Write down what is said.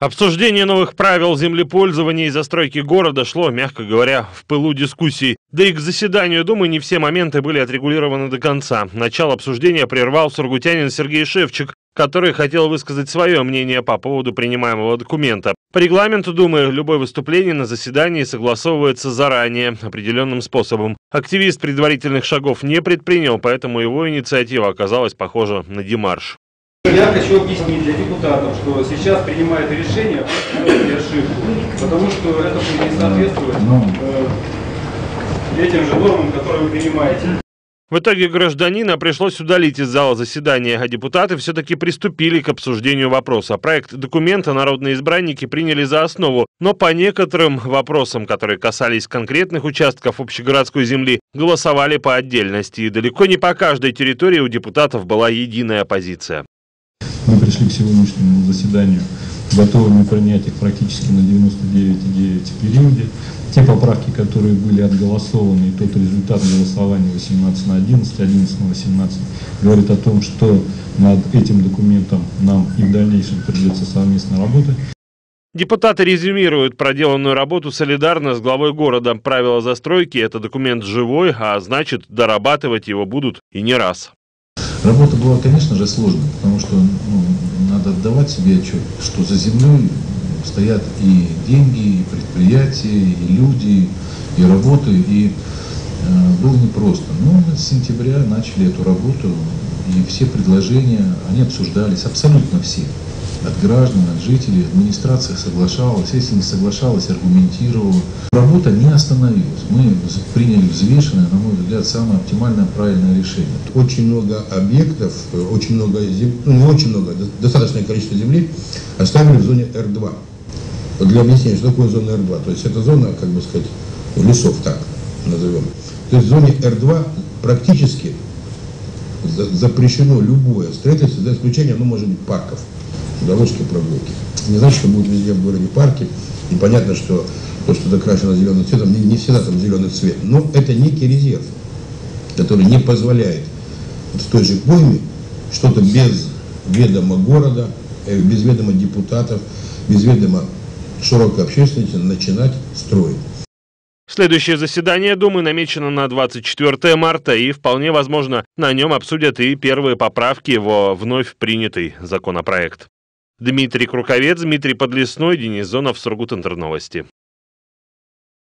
Обсуждение новых правил землепользования и застройки города шло, мягко говоря, в пылу дискуссий. Да и к заседанию Думы не все моменты были отрегулированы до конца. Начало обсуждения прервал сургутянин Сергей Шевчик, который хотел высказать свое мнение по поводу принимаемого документа. По регламенту Думы любое выступление на заседании согласовывается заранее, определенным способом. Активист предварительных шагов не предпринял, поэтому его инициатива оказалась похожа на демарш. Я хочу объяснить для депутатов, что сейчас принимает решение ошибку, потому что это будет не соответствовать э, этим же нормам, которые вы принимаете. В итоге гражданина пришлось удалить из зала заседания, а депутаты все-таки приступили к обсуждению вопроса. Проект документа народные избранники приняли за основу, но по некоторым вопросам, которые касались конкретных участков общегородской земли, голосовали по отдельности. И далеко не по каждой территории у депутатов была единая позиция. Мы пришли к сегодняшнему заседанию готовыми принять их практически на 99,9 периоде. Те поправки, которые были отголосованы, и тот результат голосования 18 на 11, 11 на 18, говорит о том, что над этим документом нам и в дальнейшем придется совместно работать. Депутаты резюмируют проделанную работу солидарно с главой города. Правила застройки – это документ живой, а значит, дорабатывать его будут и не раз. Работа была, конечно же, сложной, потому что ну, надо отдавать себе отчет, что за землей стоят и деньги, и предприятия, и люди, и работы, и э, было непросто. Но мы с сентября начали эту работу, и все предложения, они обсуждались, абсолютно все от граждан, от жителей, администрация соглашалась, если не соглашалась, аргументировала. Работа не остановилась. Мы приняли взвешенное, на мой взгляд, самое оптимальное, правильное решение. Очень много объектов, очень много земли, ну не очень много, достаточное количество земли оставили в зоне Р2. Для объяснения, что такое зона Р2. То есть это зона, как бы сказать, лесов, так назовем. То есть в зоне Р2 практически запрещено любое строительство, за исключением, ну, может быть, парков заводские прогулки. Не значит, что будут везде в городе парки, и понятно, что то, что закрашено зеленым цветом, не, не всегда там зеленый цвет, но это некий резерв, который не позволяет вот в той же пойме что-то без ведома города, э, без ведома депутатов, без ведома широкой общественности начинать строить. Следующее заседание Думы намечено на 24 марта, и вполне возможно, на нем обсудят и первые поправки во вновь принятый законопроект. Дмитрий Круковец, Дмитрий Подлесной, Денис Зонов, Сургут Интерновости.